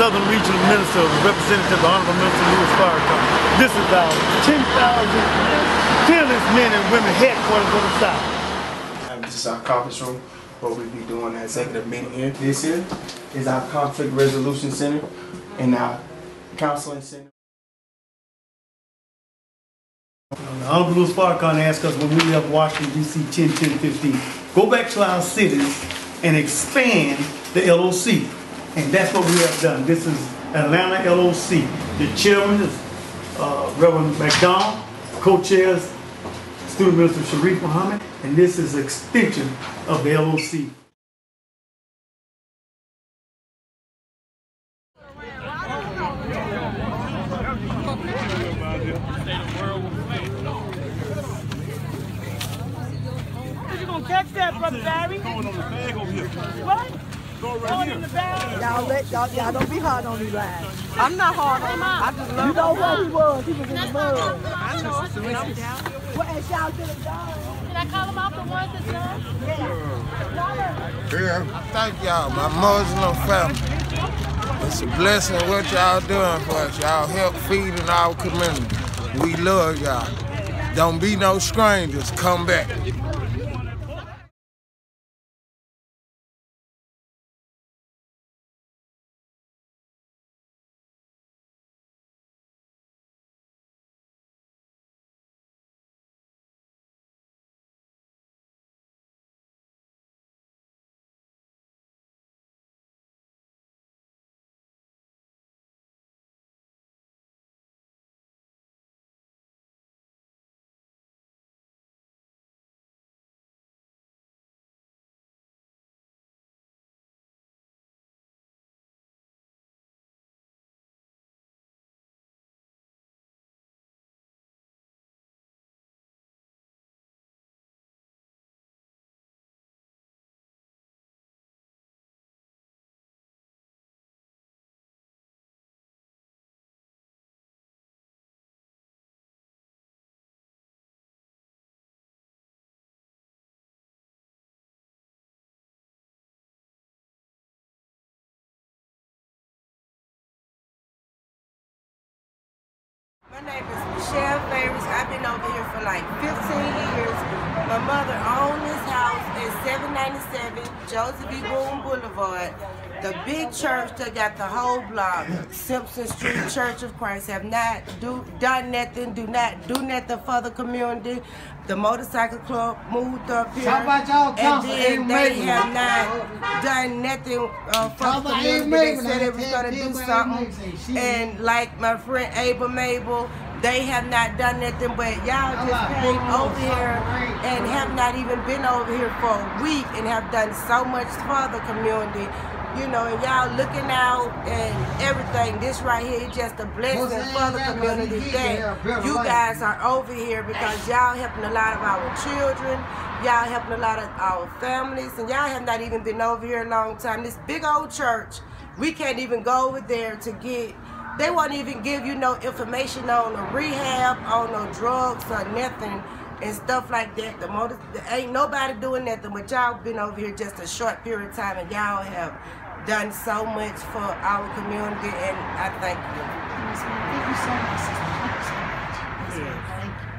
Southern Regional Minister, Representative Honorable Minister Louis Farrakhan. This is our 10,000 fearless men and women headquarters of the South. This is our conference room, where we'll be doing an executive meeting here. This here is our conflict resolution center and our counseling center. The Honorable Louis Farrakhan asked us when we left Washington DC 10, 10, 15, go back to our cities and expand the LOC. And that's what we have done. This is Atlanta LOC. The chairman is uh, Reverend McDonald, co-chairs Student Minister Sharif Muhammad, and this is extension of the LOC. You gonna catch that, brother Barry? Going on the bag over here. What? Go right here. in the bag? Y'all let y'all, y'all don't be hard on me, lad. I'm not hard on him. I just love You know what he was? He was in the mud. I know. And I'm down. What as y'all did it done? Can I call them out the ones that's done? Yeah, I thank y'all, my Muslim family. It's a blessing what y'all doing for us. Y'all help feeding our community. We love y'all. Don't be no strangers. Come back. My name is Michelle Favors. I've been over here for like 15 years. My mother owned this house at 797 Joseph E. Boone Boulevard. The big church that got the whole block, Simpson Street Church of Christ, have not do done nothing, do not do nothing for the community. The motorcycle club moved up here, How about y'all and then they have not done nothing uh, for the community. They said they was gonna do something, making it. She- and like my friend Abel Mabel, they have not done nothing but y'all just came over here and have not even been over here for a week and have done so much for the community. You know, and y'all looking out and everything. This right here is just a blessing for the community but he get here, that you guys are over here because y'all helping a lot of our children. Y'all helping a lot of our families, and y'all have not even been over here a long time. This big old church, we can't even go over there to get. They won't even give you no information on the rehab, on no drugs or nothing and stuff like that. The motor, ain't nobody doing nothing, but y'all been over here just a short period of time and y'all have done so much for our community and I thank you. Thank you so much. Thank you so much. Thank you.